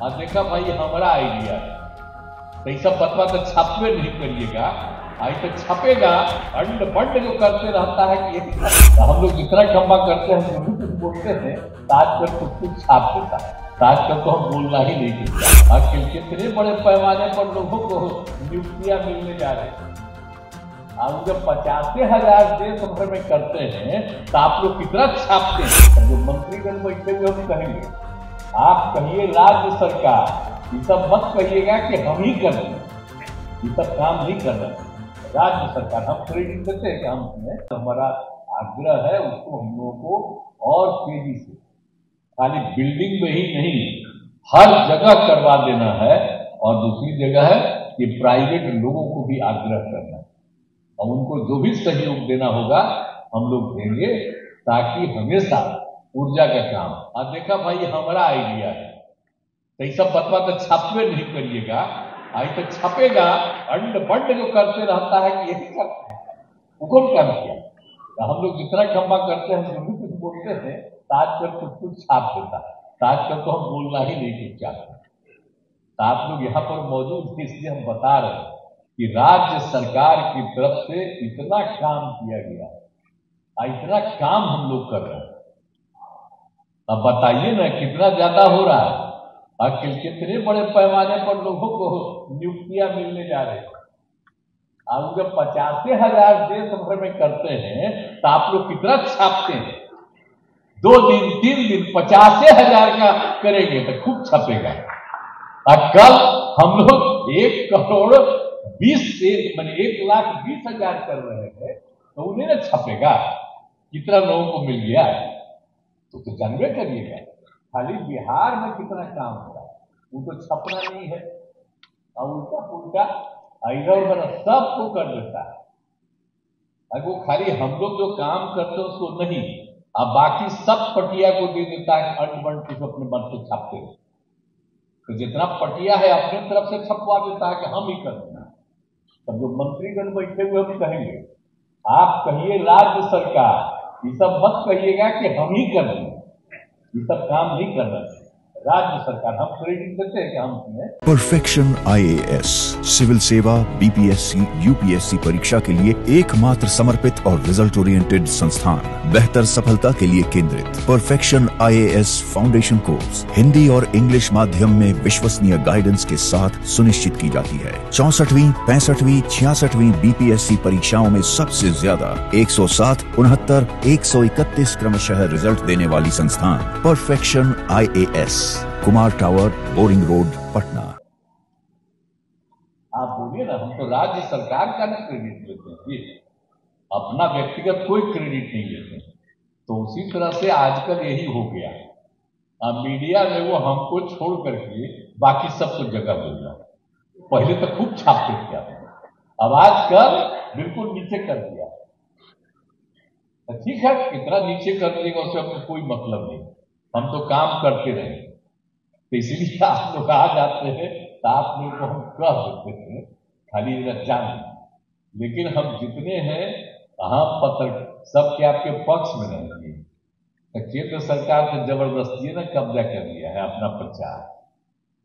हाँ देखा भाई, हमारा आइडिया है। तो सब बतवा तो छापवे नहीं करिएगा। आई तो छपेगा। अंड बंड जो करते रहता है कि तो हम लोग जितना कम्बा करते हैं जो भी कुछ बोलते हैं तो आजकल कुछ छाप देता है। तो आजकल तो हम बोलना ही नहीं चाहिए आजकल कितने बड़े पैमाने पर लोगों को नियुक्तियाँ मिलने जा रही हैं। और जब पचासी हज़ार देश भर में करते हैं तो आप लोग कितना छापते हैं? जो मंत्रीगण बैठे हुए हम कहेंगे आप कहिए राज्य सरकार, ये सब मत कहिएगा कि हम ही कर रहे ये सब काम नहीं कर रहे राज्य सरकार, हम क्रेडिट देते हैं काम में तो हमारा आग्रह है उसको हम लोगों को और तेज़ी से, खाली बिल्डिंग में ही नहीं, हर जगह करवा देना है और दूसरी जगह है कि प्राइवेट लोगों को भी आग्रह करना है। और उनको जो भी सहयोग देना होगा, हम लोग देंगे ताकि हमेशा ऊर्जा का काम। हाँ देखा भाई, हमारा आइडिया है। तो सब बतवा तो छापवे नहीं करिएगा। आई तो छपेगा। अंड बंड जो करते रहता है कि यही करते हैं। वो कौन काम किया तो हम लोग जितना कम्बा करते हैं जो भी कुछ बोलते हैं। तो आजकल कुछ कुछ छाप देता है। तो आजकल तो हम बोलना ही नहीं कुछ चाहते तो आप लोग यहाँ पर मौजूद थे इसलिए हम बता रहे हैं कि राज्य सरकार की तरफ़ से इतना काम किया गया है, इतना काम हम लोग कर रहे हैं। अब बताइए ना, कितना ज़्यादा हो रहा है। आखिर कितने बड़े पैमाने पर लोगों को नियुक्तियाँ मिलने जा रही हैं। और जब पचासी हज़ार देश भर में करते हैं तो आप लोग कितना छापते हैं? दो दिन, तीन दिन पचासी हज़ार का करेंगे तो खूब छपेगा। और कल हम लोग एक करोड़ बीस से मान एक लाख बीस हज़ार कर रहे हैं तो उन्हें ना छपेगा। कितना लोगों को मिल गया तो तो जानवे करिएगा खाली बिहार में कितना काम हो रहा है? उनको छपना नहीं है। और उल्टा पुल्टा इधर उधर सबको कर देता है। अगर वो खाली हम लोग जो काम करते हैं उसको नहीं, अब बाकी सब पटिया को दे देता है अंड बंड कुछ अपने मन से छापते हैं। तो जितना पटिया है अपने तरफ़ से छपवा देता है कि हम ही कर देना। तब जो मंत्रीगण बैठे हुए हम कहेंगे, आप कहिए राज्य सरकार, ये सब मत कहिएगा कि हम ही कर दें। ये सब काम नहीं कर रहे राज्य सरकार हम क्रेडिट देते हैं कि हम इसमें परफेक्शन आईएएस सिविल सेवा बीपीएससी यूपीएससी परीक्षा के लिए एकमात्र समर्पित और रिज़ल्ट ओरिएंटेड संस्थान बेहतर सफलता के लिए केंद्रित। Perfection IAS foundation course Hindi और इंग्लिश माध्यम में विश्वसनीय गाइडेंस के साथ सुनिश्चित की जाती है। चौसठवीं पैंसठवीं छियासठवीं बीपीएससी परीक्षाओं में सबसे ज़्यादा 107, उनहत्तर एक सौ इकतीस क्रमशः रिज़ल्ट देने वाली संस्थान। Perfection IAS Kumar tower, boring road, Patna. आप बोलिए ना, हम तो राज्य सरकार का ना क्रेडिट लेते हैं अपना व्यक्तिगत कोई क्रेडिट नहीं लेते तो उसी तरह से आजकल यही हो गया। अब मीडिया ने वो हमको छोड़ करके बाकी सब सबको जगह मिल रहा है पहले तो खूब छापते आप अब आजकल बिल्कुल नीचे कर दिया। तो ठीक है कितना नीचे कर दिएगा उससे आपको कोई मतलब नहीं। हम तो काम करते रहे। तो इसलिए आप लोग आ जाते हैं तो आप लोग को हम कह देते हैं, खाली जान। लेकिन हम जितने हैं हम पत्र सबके आपके पक्ष में रहेंगे। तो केंद्र सरकार ने ज़बरदस्ती ना, कब्जा कर लिया है अपना प्रचार।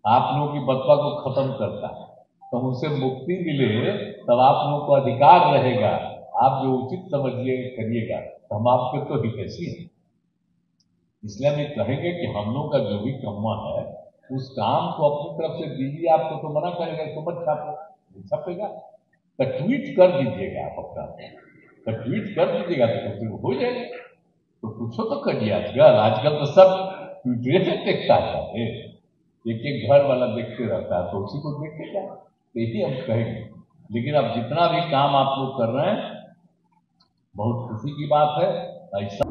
आप लोगों की बतवा को खत्म करता है। तो उनसे मुक्ति मिले, तब आप लोगों को अधिकार रहेगा। आप जो उचित समझिए, करिएगा तो हम आपके तो हितैषी हैं। इसलिए हम कहेंगे कि हम लोग का जो भी कम्मा है उस काम को अपनी तरफ़ से दीजिए, आपको तो मना करेगा इसको मत छापो। छपेगा। तो ट्वीट कर दीजिएगा आप अपना। तो ट्वीट कर दीजिएगा तो फिर हो जाएगा। तो कुछो तो करिए आजकल। आजकल तो सब ट्विटर से देखता है। एक एक घर वाला देखते रहता है तो उसी को देख के जाए तो यही हम कहेंगे। लेकिन अब जितना भी काम आप लोग कर रहे हैं, बहुत खुशी की बात है। ऐसा